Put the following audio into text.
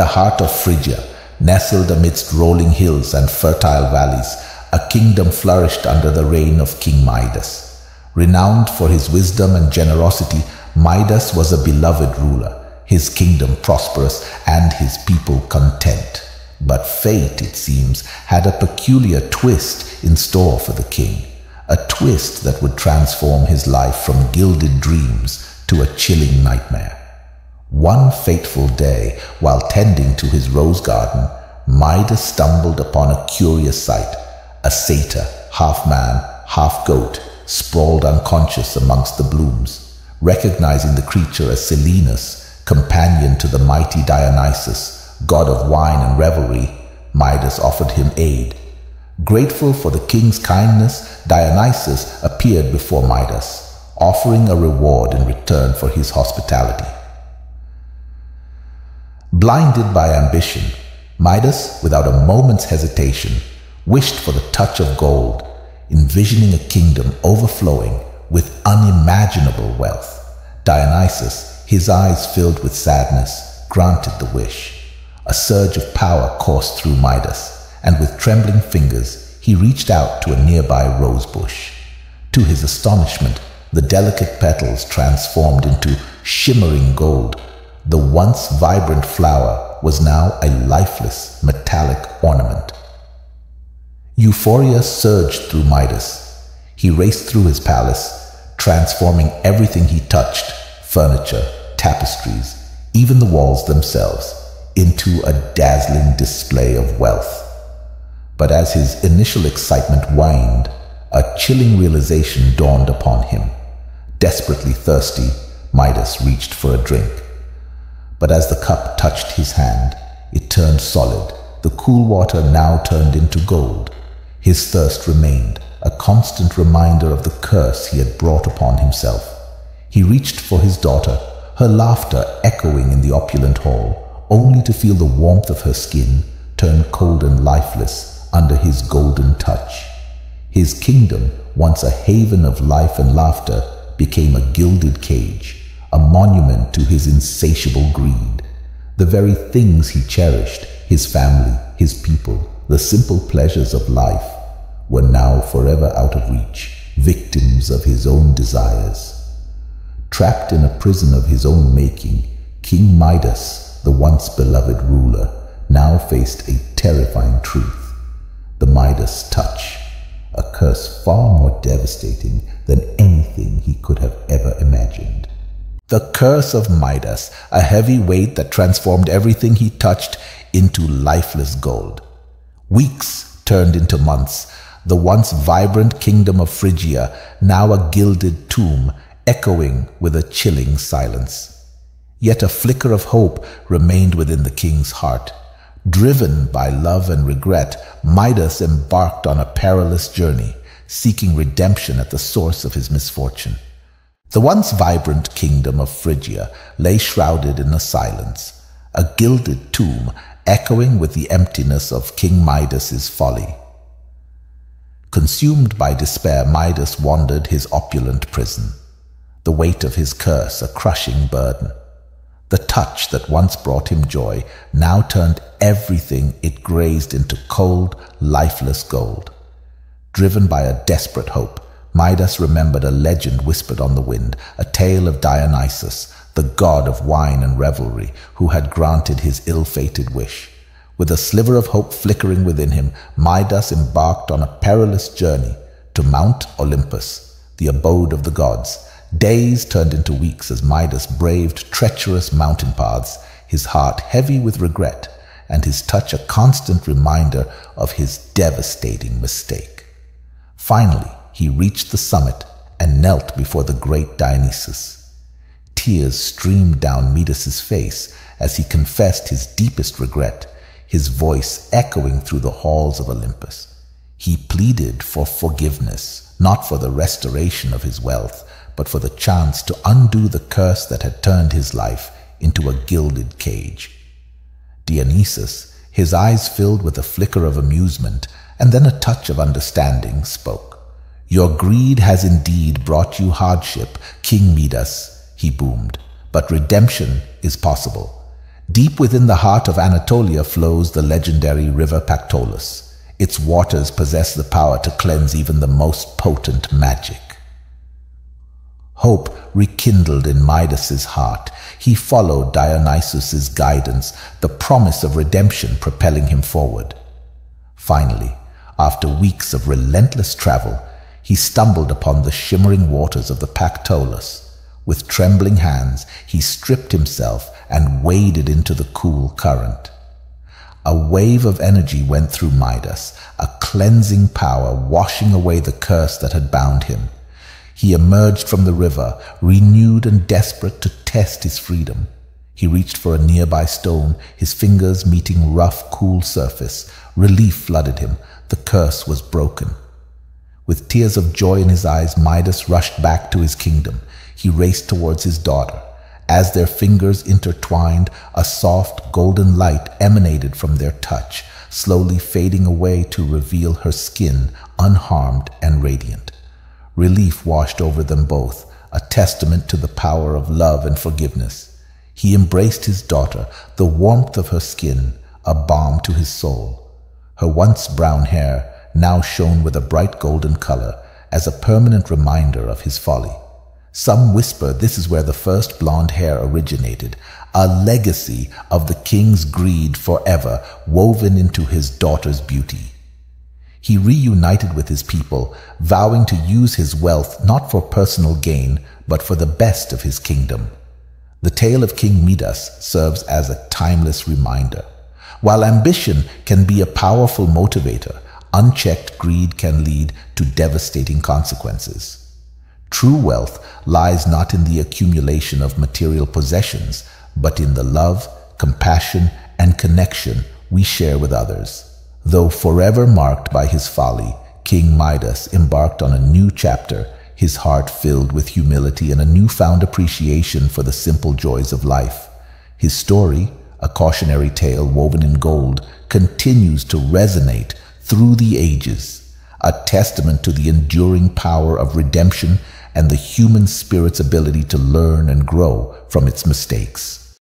the heart of Phrygia, nestled amidst rolling hills and fertile valleys, a kingdom flourished under the reign of King Midas. Renowned for his wisdom and generosity, Midas was a beloved ruler, his kingdom prosperous and his people content. But fate, it seems, had a peculiar twist in store for the king, a twist that would transform his life from gilded dreams to a chilling nightmare. One fateful day, while tending to his rose garden, Midas stumbled upon a curious sight. A satyr, half man, half goat, sprawled unconscious amongst the blooms. Recognizing the creature as Silenus, companion to the mighty Dionysus, god of wine and revelry, Midas offered him aid. Grateful for the king's kindness, Dionysus appeared before Midas, offering a reward in return for his hospitality. Blinded by ambition, Midas, without a moment's hesitation, wished for the touch of gold, envisioning a kingdom overflowing with unimaginable wealth. Dionysus, his eyes filled with sadness, granted the wish. A surge of power coursed through Midas, and with trembling fingers, he reached out to a nearby rose bush. To his astonishment, the delicate petals transformed into shimmering gold the once vibrant flower was now a lifeless metallic ornament. Euphoria surged through Midas. He raced through his palace, transforming everything he touched furniture, tapestries, even the walls themselves into a dazzling display of wealth. But as his initial excitement waned, a chilling realization dawned upon him. Desperately thirsty, Midas reached for a drink. But as the cup touched his hand, it turned solid. The cool water now turned into gold. His thirst remained, a constant reminder of the curse he had brought upon himself. He reached for his daughter, her laughter echoing in the opulent hall, only to feel the warmth of her skin turn cold and lifeless under his golden touch. His kingdom, once a haven of life and laughter, became a gilded cage a monument to his insatiable greed. The very things he cherished, his family, his people, the simple pleasures of life, were now forever out of reach, victims of his own desires. Trapped in a prison of his own making, King Midas, the once beloved ruler, now faced a terrifying truth. The Midas touch, a curse far more devastating than anything he could have ever imagined. The curse of Midas, a heavy weight that transformed everything he touched into lifeless gold. Weeks turned into months, the once vibrant kingdom of Phrygia, now a gilded tomb, echoing with a chilling silence. Yet a flicker of hope remained within the king's heart. Driven by love and regret, Midas embarked on a perilous journey, seeking redemption at the source of his misfortune. The once vibrant kingdom of Phrygia lay shrouded in a silence, a gilded tomb echoing with the emptiness of King Midas's folly. Consumed by despair, Midas wandered his opulent prison, the weight of his curse a crushing burden. The touch that once brought him joy now turned everything it grazed into cold, lifeless gold. Driven by a desperate hope, Midas remembered a legend whispered on the wind, a tale of Dionysus, the god of wine and revelry, who had granted his ill-fated wish. With a sliver of hope flickering within him, Midas embarked on a perilous journey to Mount Olympus, the abode of the gods. Days turned into weeks as Midas braved treacherous mountain paths, his heart heavy with regret, and his touch a constant reminder of his devastating mistake. Finally, he reached the summit and knelt before the great Dionysus. Tears streamed down Midas's face as he confessed his deepest regret, his voice echoing through the halls of Olympus. He pleaded for forgiveness, not for the restoration of his wealth, but for the chance to undo the curse that had turned his life into a gilded cage. Dionysus, his eyes filled with a flicker of amusement and then a touch of understanding, spoke. Your greed has indeed brought you hardship, King Midas, he boomed, but redemption is possible. Deep within the heart of Anatolia flows the legendary river Pactolus. Its waters possess the power to cleanse even the most potent magic. Hope rekindled in Midas's heart. He followed Dionysus's guidance, the promise of redemption propelling him forward. Finally, after weeks of relentless travel, he stumbled upon the shimmering waters of the Pactolus. With trembling hands, he stripped himself and waded into the cool current. A wave of energy went through Midas, a cleansing power washing away the curse that had bound him. He emerged from the river, renewed and desperate to test his freedom. He reached for a nearby stone, his fingers meeting rough, cool surface. Relief flooded him. The curse was broken. With tears of joy in his eyes, Midas rushed back to his kingdom. He raced towards his daughter. As their fingers intertwined, a soft golden light emanated from their touch, slowly fading away to reveal her skin unharmed and radiant. Relief washed over them both, a testament to the power of love and forgiveness. He embraced his daughter, the warmth of her skin, a balm to his soul. Her once brown hair now shone with a bright golden color as a permanent reminder of his folly. Some whisper this is where the first blonde hair originated, a legacy of the king's greed forever woven into his daughter's beauty. He reunited with his people, vowing to use his wealth not for personal gain, but for the best of his kingdom. The tale of King Midas serves as a timeless reminder. While ambition can be a powerful motivator, unchecked greed can lead to devastating consequences. True wealth lies not in the accumulation of material possessions, but in the love, compassion, and connection we share with others. Though forever marked by his folly, King Midas embarked on a new chapter, his heart filled with humility and a newfound appreciation for the simple joys of life. His story, a cautionary tale woven in gold, continues to resonate through the ages, a testament to the enduring power of redemption and the human spirit's ability to learn and grow from its mistakes.